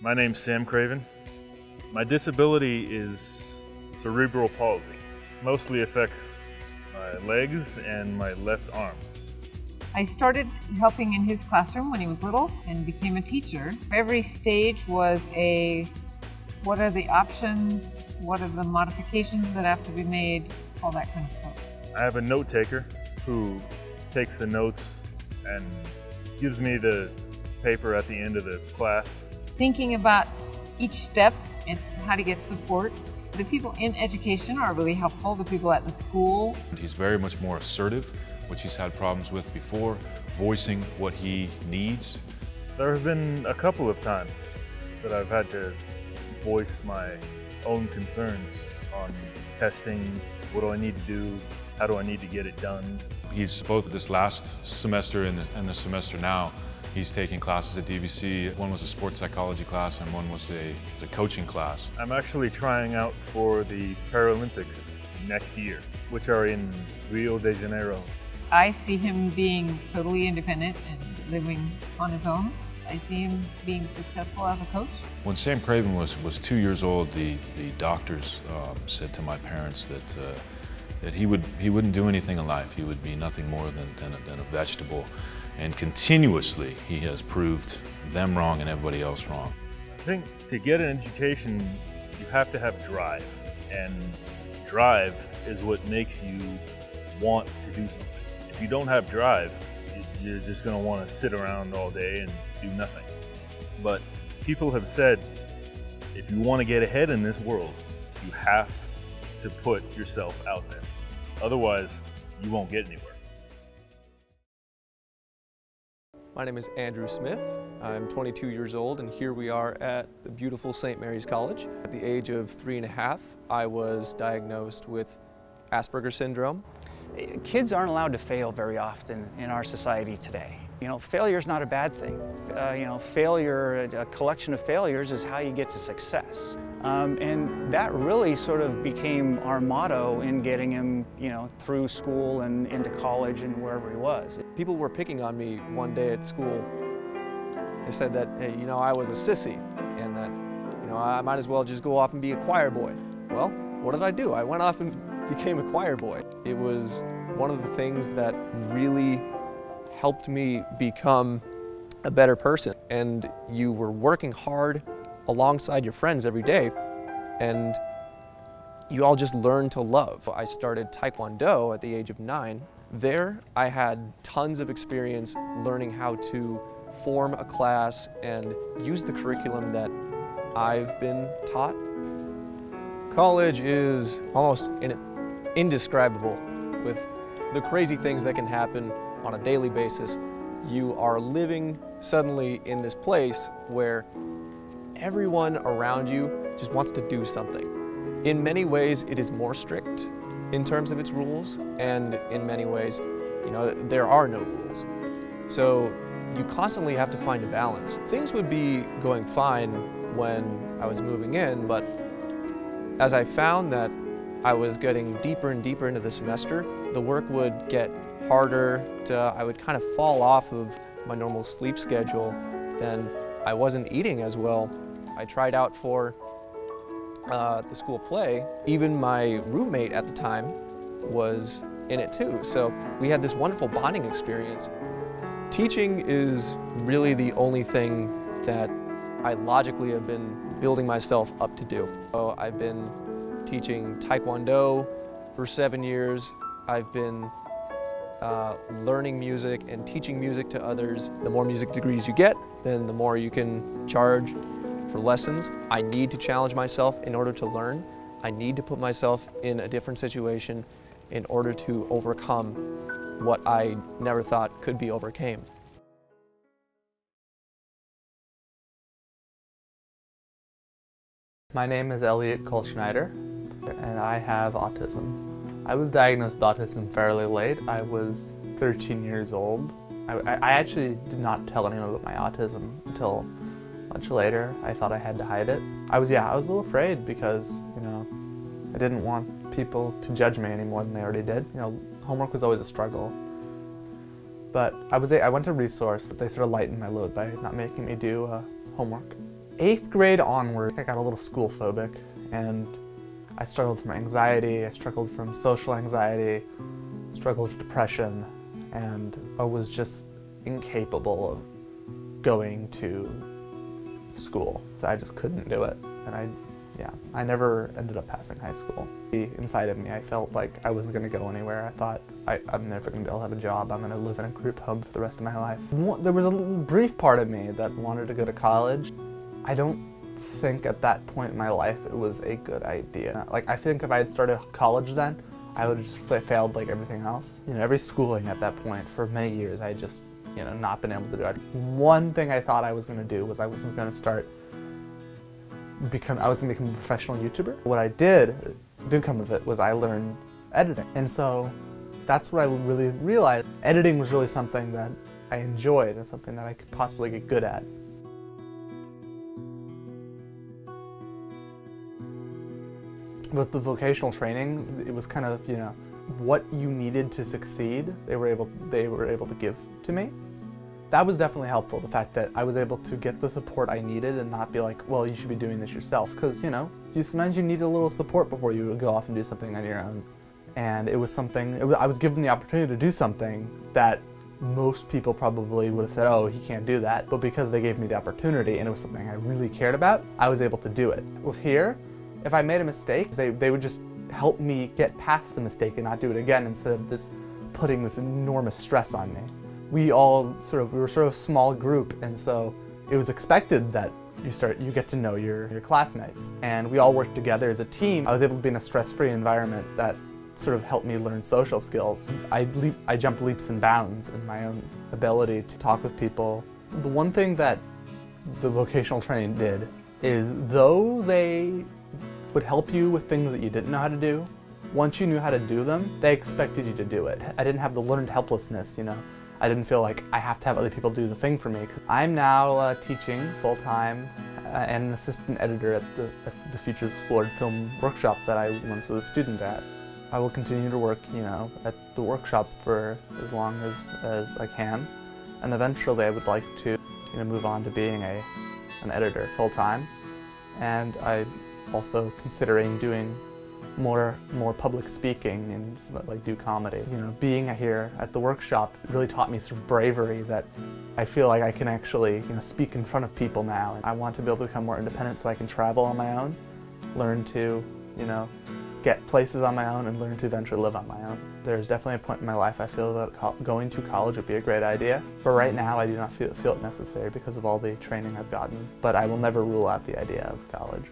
My name's Sam Craven. My disability is cerebral palsy. Mostly affects my legs and my left arm. I started helping in his classroom when he was little and became a teacher. Every stage was a what are the options, what are the modifications that have to be made, all that kind of stuff. I have a note taker who takes the notes and gives me the paper at the end of the class. Thinking about each step and how to get support. The people in education are really helpful, the people at the school. He's very much more assertive, which he's had problems with before, voicing what he needs. There have been a couple of times that I've had to voice my own concerns on testing, what do I need to do, how do I need to get it done. He's both this last semester and the, and the semester now, he's taking classes at DVC. One was a sports psychology class and one was a, a coaching class. I'm actually trying out for the Paralympics next year, which are in Rio de Janeiro. I see him being totally independent and living on his own. I see him being successful as a coach. When Sam Craven was, was two years old, the, the doctors um, said to my parents that, uh, that he, would, he wouldn't do anything in life. He would be nothing more than, than, a, than a vegetable. And continuously, he has proved them wrong and everybody else wrong. I think to get an education, you have to have drive. And drive is what makes you want to do something. If you don't have drive, you're just going to want to sit around all day and do nothing. But people have said if you want to get ahead in this world, you have to put yourself out there. Otherwise, you won't get anywhere. My name is Andrew Smith. I'm 22 years old and here we are at the beautiful St. Mary's College. At the age of three and a half, I was diagnosed with Asperger's syndrome. Kids aren't allowed to fail very often in our society today. You know, failure is not a bad thing. Uh, you know, failure, a collection of failures is how you get to success. Um, and that really sort of became our motto in getting him, you know, through school and into college and wherever he was. People were picking on me one day at school. They said that, hey, you know, I was a sissy and that, you know, I might as well just go off and be a choir boy. Well, what did I do? I went off and became a choir boy. It was one of the things that really helped me become a better person. And you were working hard alongside your friends every day and you all just learned to love. I started Taekwondo at the age of nine. There, I had tons of experience learning how to form a class and use the curriculum that I've been taught. College is almost indescribable with the crazy things that can happen on a daily basis. You are living suddenly in this place where everyone around you just wants to do something. In many ways, it is more strict in terms of its rules, and in many ways, you know, there are no rules. So you constantly have to find a balance. Things would be going fine when I was moving in, but as I found that I was getting deeper and deeper into the semester, the work would get harder. To, I would kind of fall off of my normal sleep schedule. Then I wasn't eating as well. I tried out for uh, the school play. Even my roommate at the time was in it too. So we had this wonderful bonding experience. Teaching is really the only thing that I logically have been building myself up to do. So I've been teaching Taekwondo for seven years. I've been uh, learning music and teaching music to others. The more music degrees you get, then the more you can charge for lessons. I need to challenge myself in order to learn. I need to put myself in a different situation in order to overcome what I never thought could be overcame. My name is Elliot Kolschneider, and I have autism. I was diagnosed with autism fairly late. I was 13 years old. I, I actually did not tell anyone about my autism until much later. I thought I had to hide it. I was, yeah, I was a little afraid because, you know, I didn't want people to judge me any more than they already did. You know, homework was always a struggle. But I was, I went to resource. They sort of lightened my load by not making me do uh, homework. eighth grade onward, I got a little school phobic and I struggled from anxiety, I struggled from social anxiety, struggled with depression, and I was just incapable of going to school. So I just couldn't do it. And I, yeah, I never ended up passing high school. Inside of me, I felt like I wasn't going to go anywhere. I thought I, am never to be able to have a job. I'm going to live in a group home for the rest of my life. There was a brief part of me that wanted to go to college. I don't think at that point in my life it was a good idea. Like I think if I had started college then, I would have just failed like everything else. You know, every schooling at that point for many years, I just you know not been able to do it. One thing I thought I was going to do was I was going to start become I was going to become a professional YouTuber. What I did did come of it was I learned editing, and so that's what I really realized. Editing was really something that I enjoyed and something that I could possibly get good at. With the vocational training, it was kind of, you know, what you needed to succeed, they were able they were able to give to me. That was definitely helpful, the fact that I was able to get the support I needed and not be like, well, you should be doing this yourself. Because, you know, you, sometimes you need a little support before you go off and do something on your own. And it was something, it was, I was given the opportunity to do something that most people probably would have said, oh, he can't do that. But because they gave me the opportunity and it was something I really cared about, I was able to do it. With here, if I made a mistake, they, they would just help me get past the mistake and not do it again instead of just putting this enormous stress on me. We all sort of, we were sort of a small group and so it was expected that you start, you get to know your, your classmates and we all worked together as a team. I was able to be in a stress-free environment that sort of helped me learn social skills. I, leap, I jumped leaps and bounds in my own ability to talk with people. The one thing that the vocational training did is though they would help you with things that you didn't know how to do. Once you knew how to do them, they expected you to do it. I didn't have the learned helplessness, you know. I didn't feel like I have to have other people do the thing for me. I'm now uh, teaching full-time uh, and an assistant editor at the, at the Futures Explored Film Workshop that I once was a student at. I will continue to work, you know, at the workshop for as long as, as I can. And eventually I would like to, you know, move on to being a, an editor full-time. And I'm also considering doing more more public speaking and like do comedy. You know, being here at the workshop really taught me sort of bravery that I feel like I can actually you know speak in front of people now. And I want to be able to become more independent so I can travel on my own, learn to you know get places on my own and learn to eventually live on my own. There's definitely a point in my life I feel that going to college would be a great idea. But right now I do not feel, feel it necessary because of all the training I've gotten. But I will never rule out the idea of college.